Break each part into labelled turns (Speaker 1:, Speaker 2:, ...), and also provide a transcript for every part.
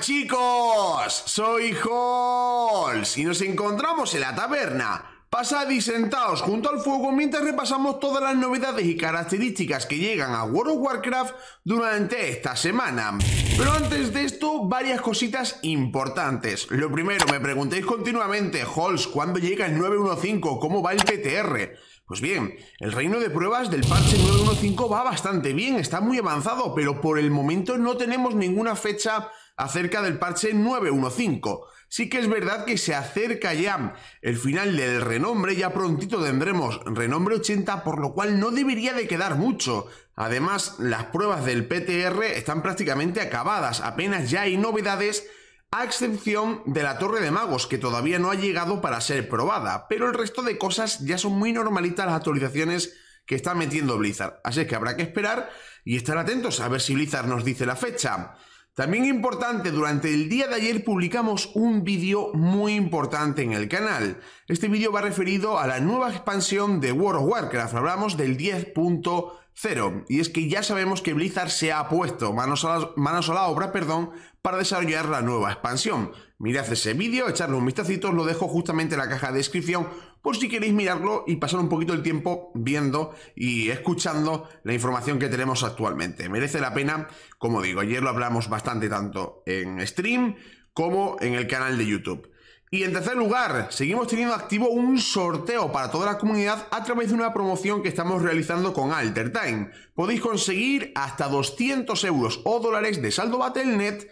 Speaker 1: Chicos, soy Halls y nos encontramos en la taberna. Pasad y sentaos junto al fuego mientras repasamos todas las novedades y características que llegan a World of Warcraft durante esta semana. Pero antes de esto, varias cositas importantes. Lo primero, me preguntéis continuamente, Halls, ¿cuándo llega el 915? ¿Cómo va el PTR? Pues bien, el reino de pruebas del parche 915 va bastante bien, está muy avanzado, pero por el momento no tenemos ninguna fecha acerca del parche 915. Sí que es verdad que se acerca ya el final del renombre, ya prontito tendremos renombre 80, por lo cual no debería de quedar mucho. Además, las pruebas del PTR están prácticamente acabadas, apenas ya hay novedades a excepción de la Torre de Magos, que todavía no ha llegado para ser probada, pero el resto de cosas ya son muy normalitas las actualizaciones que está metiendo Blizzard. Así que habrá que esperar y estar atentos a ver si Blizzard nos dice la fecha. También importante, durante el día de ayer publicamos un vídeo muy importante en el canal. Este vídeo va referido a la nueva expansión de World of Warcraft, hablamos del 10.0, y es que ya sabemos que Blizzard se ha puesto manos a la, manos a la obra perdón, para desarrollar la nueva expansión. Mirad ese vídeo, echarle un vistacito, lo dejo justamente en la caja de descripción por si queréis mirarlo y pasar un poquito el tiempo viendo y escuchando la información que tenemos actualmente. Merece la pena, como digo, ayer lo hablamos bastante tanto en stream como en el canal de YouTube. Y en tercer lugar, seguimos teniendo activo un sorteo para toda la comunidad a través de una promoción que estamos realizando con Altertime. Podéis conseguir hasta 200 euros o dólares de saldo Battle.net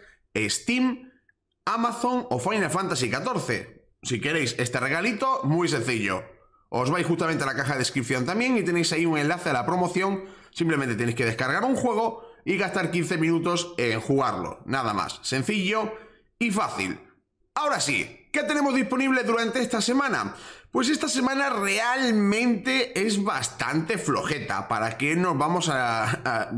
Speaker 1: Steam, Amazon o Final Fantasy XIV. Si queréis este regalito, muy sencillo. Os vais justamente a la caja de descripción también y tenéis ahí un enlace a la promoción. Simplemente tenéis que descargar un juego y gastar 15 minutos en jugarlo. Nada más. Sencillo y fácil. Ahora sí, ¿qué tenemos disponible durante esta semana? Pues esta semana realmente es bastante flojeta. ¿Para qué nos vamos a,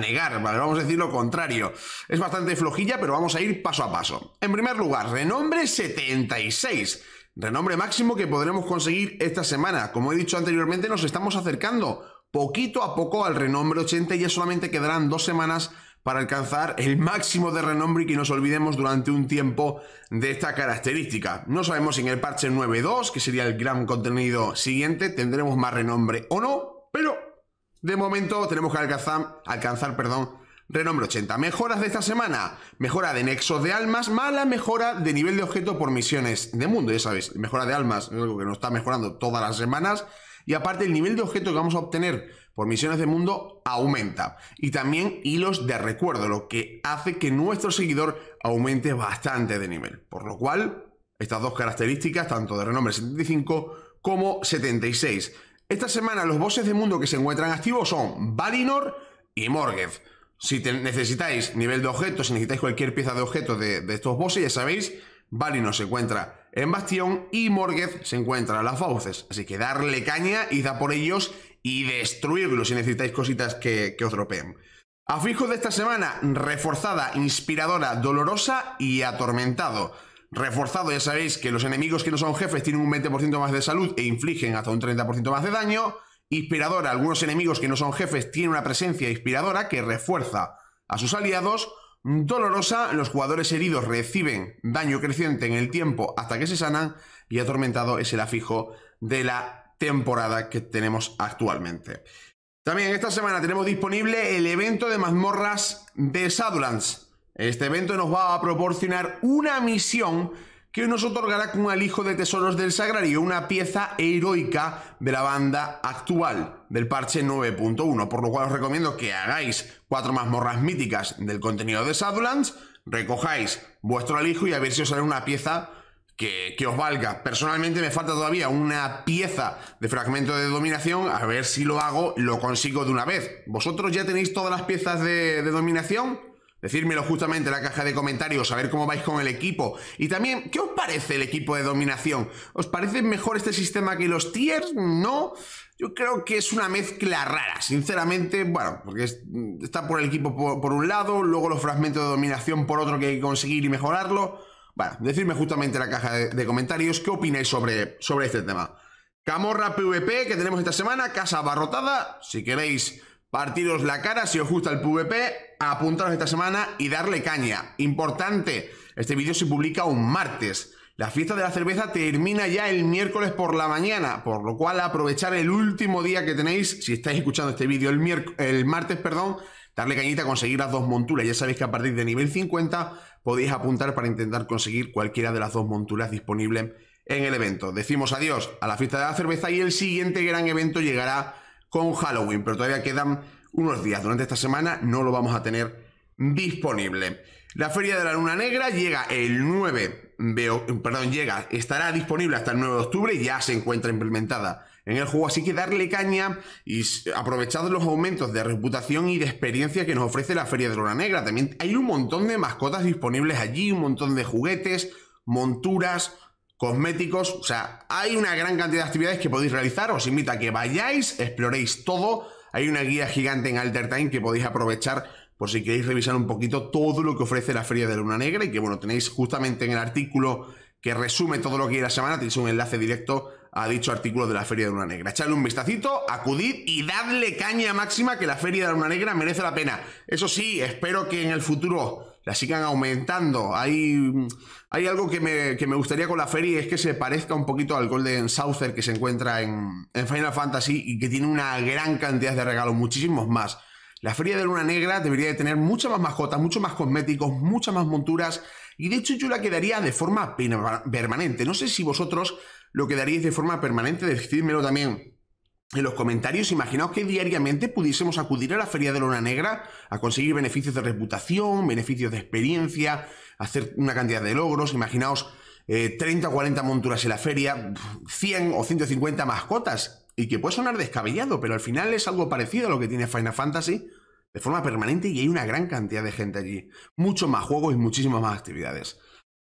Speaker 1: negar? Vamos a decir lo contrario. Es bastante flojilla, pero vamos a ir paso a paso. En primer lugar, renombre 76. Renombre máximo que podremos conseguir esta semana. Como he dicho anteriormente, nos estamos acercando poquito a poco al renombre 80 y ya solamente quedarán dos semanas para alcanzar el máximo de renombre y que nos olvidemos durante un tiempo de esta característica. No sabemos si en el parche 9.2, que sería el gran contenido siguiente, tendremos más renombre o no, pero de momento tenemos que alcanzar, alcanzar perdón, renombre 80. Mejoras de esta semana. Mejora de nexos de almas, más la mejora de nivel de objeto por misiones de mundo. Ya sabéis, mejora de almas es algo que nos está mejorando todas las semanas. Y aparte el nivel de objeto que vamos a obtener por misiones de mundo aumenta. Y también hilos de recuerdo, lo que hace que nuestro seguidor aumente bastante de nivel. Por lo cual, estas dos características, tanto de renombre 75 como 76. Esta semana los bosses de mundo que se encuentran activos son Valinor y Morgeth. Si necesitáis nivel de objeto, si necesitáis cualquier pieza de objeto de, de estos bosses, ya sabéis, Valinor se encuentra en Bastión y Morgeth se encuentra en las fauces. Así que darle caña y da por ellos y destruirlos si necesitáis cositas que, que os dropeen. Afijo de esta semana, reforzada, inspiradora, dolorosa y atormentado. Reforzado, ya sabéis que los enemigos que no son jefes tienen un 20% más de salud e infligen hasta un 30% más de daño. Inspiradora, algunos enemigos que no son jefes tienen una presencia inspiradora que refuerza a sus aliados. Dolorosa, los jugadores heridos reciben daño creciente en el tiempo hasta que se sanan. Y atormentado es el afijo de la temporada que tenemos actualmente. También esta semana tenemos disponible el evento de mazmorras de Shadowlands. Este evento nos va a proporcionar una misión que nos otorgará con el hijo de tesoros del sagrario, una pieza heroica de la banda actual del parche 9.1, por lo cual os recomiendo que hagáis cuatro mazmorras míticas del contenido de Shadowlands, recojáis vuestro alijo y a ver si os sale una pieza que, os valga. Personalmente me falta todavía una pieza de fragmento de dominación, a ver si lo hago, lo consigo de una vez. ¿Vosotros ya tenéis todas las piezas de, dominación? Decírmelo justamente en la caja de comentarios, a ver cómo vais con el equipo. Y también, ¿qué os parece el equipo de dominación? ¿Os parece mejor este sistema que los tiers? No. Yo creo que es una mezcla rara, sinceramente. Bueno, porque está por el equipo por, un lado, luego los fragmentos de dominación por otro que hay que conseguir y mejorarlo. Decidme justamente en la caja de, de comentarios qué opináis sobre, sobre este tema. Camorra PvP que tenemos esta semana, casa abarrotada. Si queréis partiros la cara si os gusta el PvP, apuntaros esta semana y darle caña. Importante, este vídeo se publica un martes. La fiesta de la cerveza termina ya el miércoles por la mañana, por lo cual aprovechar el último día que tenéis, si estáis escuchando este vídeo el, el martes, perdón, darle cañita a conseguir las dos monturas. Ya sabéis que a partir de nivel 50 podéis apuntar para intentar conseguir cualquiera de las dos monturas disponibles en el evento. Decimos adiós a la fiesta de la cerveza y el siguiente gran evento llegará con Halloween, pero todavía quedan unos días. Durante esta semana no lo vamos a tener disponible. La Feria de la Luna Negra llega el 9, perdón, llega, estará disponible hasta el 9 de octubre y ya se encuentra implementada en el juego, así que darle caña y aprovechad los aumentos de reputación y de experiencia que nos ofrece la Feria de Luna Negra. También hay un montón de mascotas disponibles allí, un montón de juguetes, monturas, cosméticos, o sea, hay una gran cantidad de actividades que podéis realizar, os invito a que vayáis, exploréis todo, hay una guía gigante en Altertime que podéis aprovechar por si queréis revisar un poquito todo lo que ofrece la Feria de Luna Negra. Y que bueno, tenéis justamente en el artículo que resume todo lo que hay la semana, tenéis un enlace directo a dicho artículo de la Feria de Luna Negra. Echadle un vistacito, acudid y dadle caña máxima que la Feria de Luna Negra merece la pena. Eso sí, espero que en el futuro la sigan aumentando. Hay, hay algo que me, que me, gustaría con la feria y es que se parezca un poquito al Golden Saucer que se encuentra en, en Final Fantasy y que tiene una gran cantidad de regalos, muchísimos más. La feria de Luna Negra debería de tener muchas más mascotas, muchos más cosméticos, muchas más monturas y de hecho yo la quedaría de forma permanente. No sé si vosotros lo quedaríais de forma permanente, decídmelo también en los comentarios, imaginaos que diariamente pudiésemos acudir a la Feria de Luna Negra a conseguir beneficios de reputación, beneficios de experiencia, hacer una cantidad de logros. Imaginaos 30 o 40 monturas en la feria, 100 o 150 mascotas. Y que puede sonar descabellado, pero al final es algo parecido a lo que tiene Final Fantasy de forma permanente y hay una gran cantidad de gente allí. Muchos más juegos y muchísimas más actividades.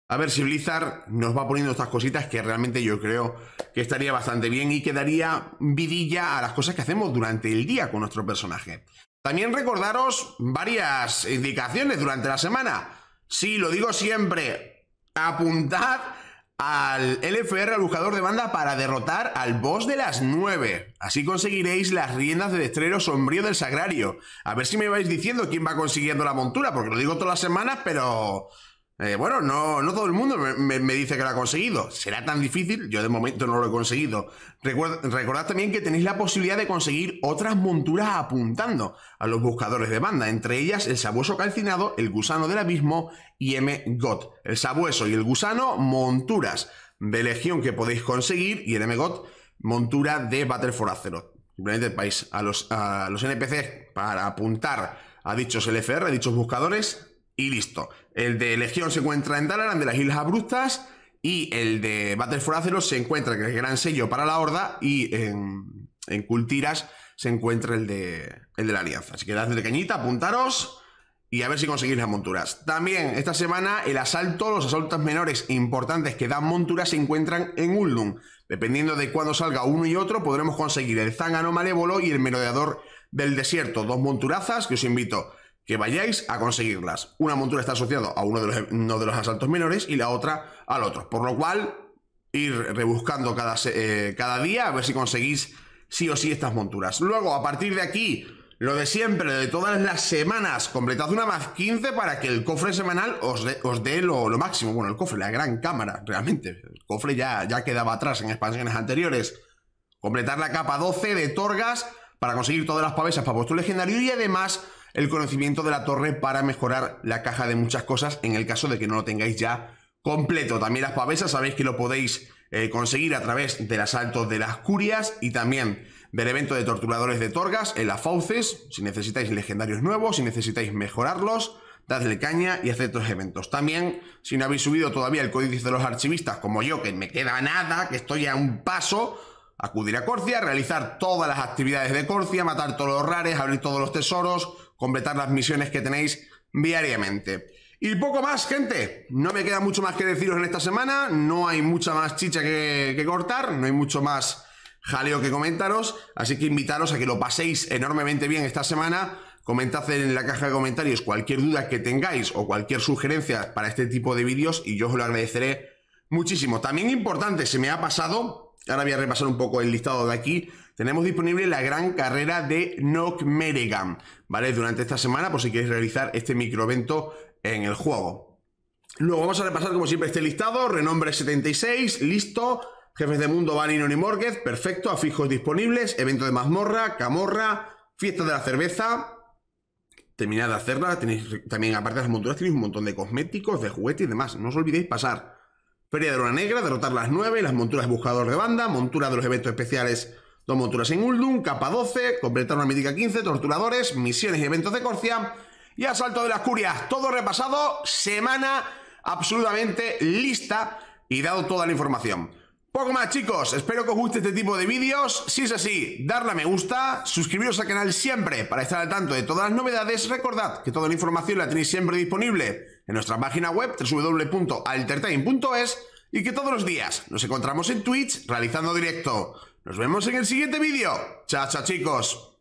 Speaker 1: A ver si Blizzard nos va poniendo estas cositas que realmente yo creo que estaría bastante bien y que daría vidilla a las cosas que hacemos durante el día con nuestro personaje. También recordaros varias indicaciones durante la semana. Sí, lo digo siempre, apuntad al LFR, al buscador de banda, para derrotar al boss de las 9. Así conseguiréis las riendas de destrero sombrío del sagrario. A ver si me vais diciendo quién va consiguiendo la montura, porque lo digo todas las semanas, pero eh, bueno, no, no todo el mundo me, dice que lo ha conseguido. Será tan difícil, yo de momento no lo he conseguido. recordad también que tenéis la posibilidad de conseguir otras monturas apuntando a los buscadores de banda, entre ellas el sabueso calcinado, el gusano del abismo y M-God. El sabueso y el gusano, monturas de legión que podéis conseguir y el M-God, montura de Battle for Azeroth. Simplemente vais a los, a los NPCs para apuntar a dichos LFR, a dichos buscadores, y listo. El de Legión se encuentra en Dalaran de las Islas Abruptas y el de Battle for Azeroth se encuentra, es el gran sello para la Horda, y en, en Cultiras se encuentra el de, el de la Alianza. Así que dadle cañita, apuntaros y a ver si conseguís las monturas. También esta semana el asalto, los asaltos menores importantes que dan monturas se encuentran en Uldum. Dependiendo de cuándo salga uno y otro, podremos conseguir el Zángano Malévolo y el Merodeador del Desierto. Dos monturazas que os invito que vayáis a conseguirlas. Una montura está asociada a uno de, los, asaltos menores y la otra al otro. Por lo cual, ir rebuscando cada, eh, cada día a ver si conseguís sí o sí estas monturas. Luego, a partir de aquí, lo de siempre, de todas las semanas, completad una más 15 para que el cofre semanal os dé, os dé lo, máximo. Bueno, el cofre, la gran cámara, realmente. El cofre ya, ya quedaba atrás en expansiones anteriores. Completar la capa 12 de Torgas para conseguir todas las pavesas para vuestro legendario y además el conocimiento de la torre para mejorar la caja de muchas cosas en el caso de que no lo tengáis ya completo. También las pavesas sabéis que lo podéis eh, conseguir a través del asalto de las curias y también del evento de torturadores de Torgas en las fauces. Si necesitáis legendarios nuevos, si necesitáis mejorarlos, dadle caña y haced otros eventos. También, si no habéis subido todavía el códice de los archivistas, como yo, que me queda nada, que estoy a un paso, acudir a Corcia, realizar todas las actividades de Corcia, matar todos los rares, abrir todos los tesoros, completar las misiones que tenéis diariamente. Y poco más, gente. No me queda mucho más que deciros en esta semana. No hay mucha más chicha que, cortar. No hay mucho más jaleo que comentaros. Así que invitaros a que lo paséis enormemente bien esta semana. Comentad en la caja de comentarios cualquier duda que tengáis o cualquier sugerencia para este tipo de vídeos y yo os lo agradeceré muchísimo. También importante, se me ha pasado, ahora voy a repasar un poco el listado de aquí, tenemos disponible la gran carrera de Nock Meregan, ¿vale? Durante esta semana, por si queréis realizar este microevento en el juego. Luego vamos a repasar, como siempre, este listado. Renombre 76, listo. Jefes de mundo, Vanino y Morguez, perfecto. Afijos disponibles. Evento de mazmorra, camorra, fiesta de la cerveza. Terminad de hacerla. Tenéis también, aparte de las monturas, tenéis un montón de cosméticos, de juguetes y demás. No os olvidéis pasar. Feria de Luna Negra, derrotar las 9, las monturas de buscador de banda, montura de los eventos especiales Dos monturas en Uldum, capa 12, completar una mítica 15, torturadores, misiones y eventos de Corcia y asalto de las curias. Todo repasado, semana absolutamente lista y dado toda la información. Poco más chicos, espero que os guste este tipo de vídeos. Si es así, darle a me gusta, suscribiros al canal siempre para estar al tanto de todas las novedades. Recordad que toda la información la tenéis siempre disponible en nuestra página web www.altertime.es y que todos los días nos encontramos en Twitch realizando directo. Nos vemos en el siguiente vídeo. Chao, chao chicos.